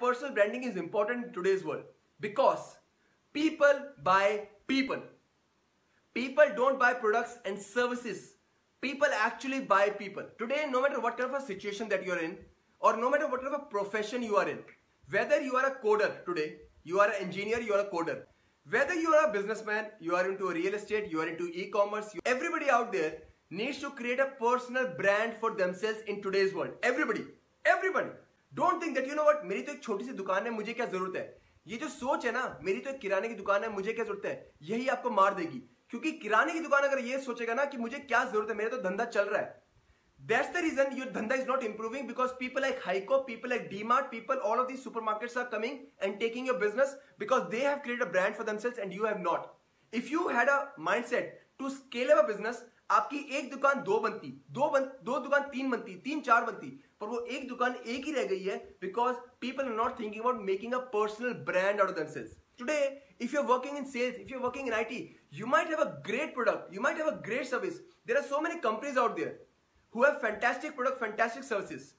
personal branding is important in today's world? Because people buy people. People don't buy products and services. People actually buy people. Today, no matter what kind of a situation that you're in, or no matter what kind of a profession you are in, whether you are a coder today, you are an engineer, you are a coder, whether you are a businessman, you are into real estate, you are into e-commerce, everybody out there needs to create a personal brand for themselves in today's world. Everybody, everybody. That you know what मेरी तो एक छोटी सी दुकान है, मुझे क्या ज़रूरत है? ये जो सोच है ना, मेरी तो एक किराने की दुकान है, मुझे क्या ज़रूरत है? यही आपको मार देगी। क्योंकि किराने की दुकान अगर ये सोचेगा ना कि मुझे क्या ज़रूरत है, मेरा तो धंधा चल रहा है। दैट्स द रीजन योर धंधा is not improving because people like Haiko people like DMart people all of these supermarkets are coming and taking your business because they have created a brand for themselves and you have not if you had a mindset to scale a business आपकी एक दुकान दो बनती, दो बन, दो दुकान तीन बनती, तीन चार बनती, पर वो एक दुकान एक ही रह गई है because people are not thinking about making a personal brand out of themselves today if you working in sales if you working in IT you might have great product you might have great service there are so many companies out there who have product fantastic services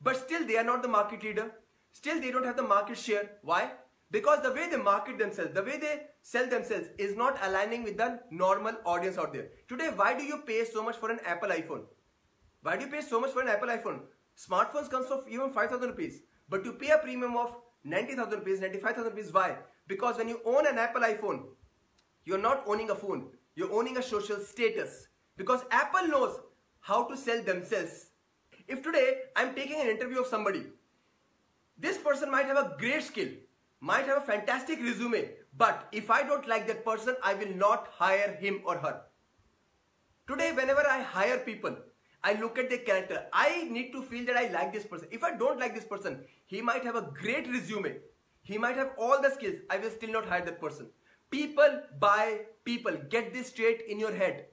but still they are not the market leader still they don't have market share why because the way they market themselves, the way they sell themselves is not aligning with the normal audience out there. Today, why do you pay so much for an Apple iPhone? Why do you pay so much for an Apple iPhone? Smartphones comes for even 5,000 rupees. But you pay a premium of 90,000 rupees, 95,000 rupees. Why? Because when you own an Apple iPhone, you're not owning a phone. You're owning a social status. Because Apple knows how to sell themselves. If today I'm taking an interview of somebody, this person might have a great skill might have a fantastic resume, but if I don't like that person, I will not hire him or her. Today, whenever I hire people, I look at their character. I need to feel that I like this person. If I don't like this person, he might have a great resume. He might have all the skills. I will still not hire that person. People buy people. Get this straight in your head.